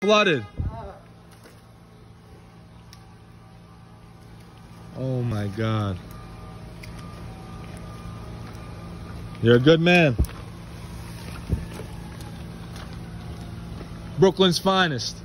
flooded. Oh my God. You're a good man. Brooklyn's finest.